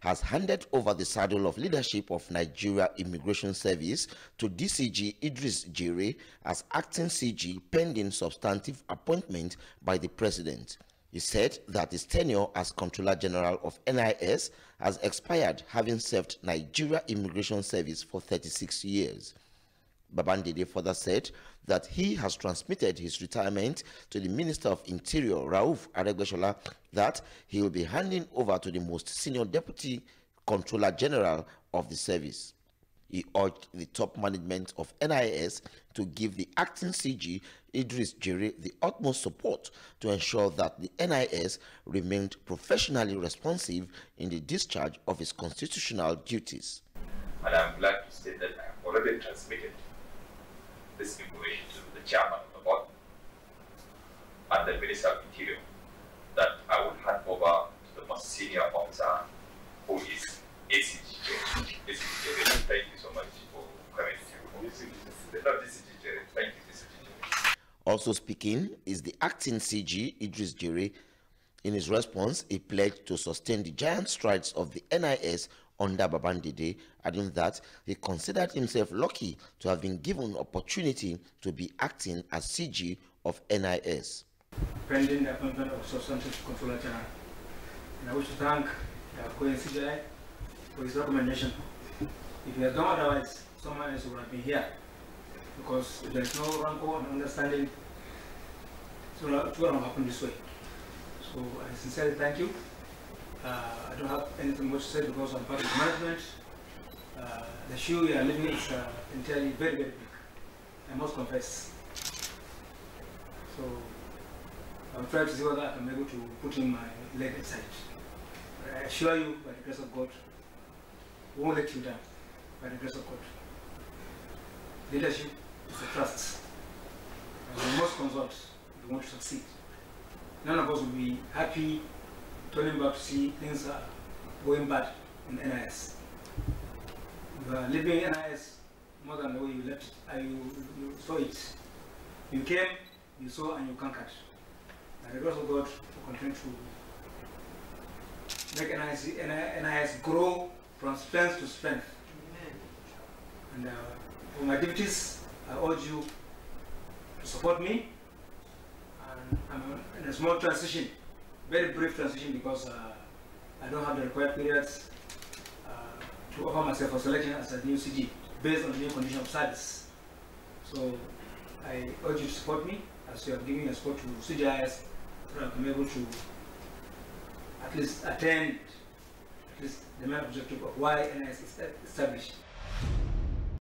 has handed over the saddle of leadership of Nigeria Immigration Service to DCG Idris Jere as acting CG pending substantive appointment by the president. He said that his tenure as Controller General of NIS has expired having served Nigeria Immigration Service for 36 years. Babandede further said that he has transmitted his retirement to the Minister of Interior, Rauf Aregbesola, that he will be handing over to the most senior Deputy Controller General of the service. He urged the top management of NIS to give the acting CG, Idris Jere, the utmost support to ensure that the NIS remained professionally responsive in the discharge of its constitutional duties. And I'm glad to say that I have already transmitted this information to the chairman of the board and the Minister of Interior that I would hand over to the most senior officer who is ACG. ACG, thank you so much for coming to Thank you, Also speaking is the acting CG, Idris Jere. In his response, he pledged to sustain the giant strides of the NIS under Babandede, adding that he considered himself lucky to have been given opportunity to be acting as CG of NIS. Pending the appointment of Substantive Controller General. And I wish to thank the Korean CGI for his recommendation. If he had done otherwise, someone else would have been here. Because there is no rancor and understanding, it's going to happen this way. So I sincerely thank you. Uh, I don't have anything much to say because I'm part of management. Uh, the shoe we are living is uh, entirely very, very big. I must confess. So I'm trying to see whether I can be able to put in my leg inside. But I assure you, by the grace of God, we won't let you down. By the grace of God. Leadership is a trust. And we must consult if we want to succeed. None of us will be happy turning back to see things are going bad in NIS. You are living NIS more than the way you left it, you, you saw it. You came, you saw, and you conquered. And the grace of God will continue to make NIS, NIS grow from strength to strength. And uh, for my duties, I urge you to support me. And I'm in a small transition very brief transition because uh, I don't have the required periods uh, to offer myself for selection as a new CG based on the new condition of service. So I urge you to support me as you have given me support to CGIS so I can be able to at least attend at least the main objective of why NIS is established.